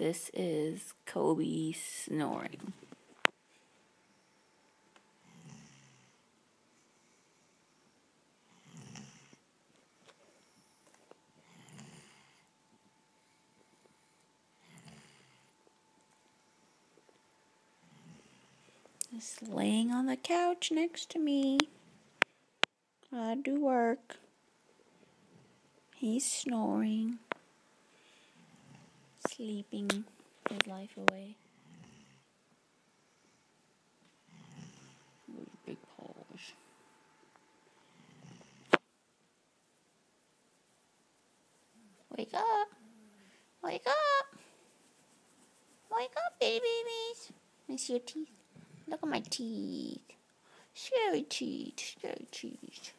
This is Kobe snoring. Just laying on the couch next to me. I do work. He's snoring, sleeping his life away. Big paws. Wake up! Wake up! Wake up, baby babies! Miss your teeth. Look at my teeth. Scary teeth, scary teeth.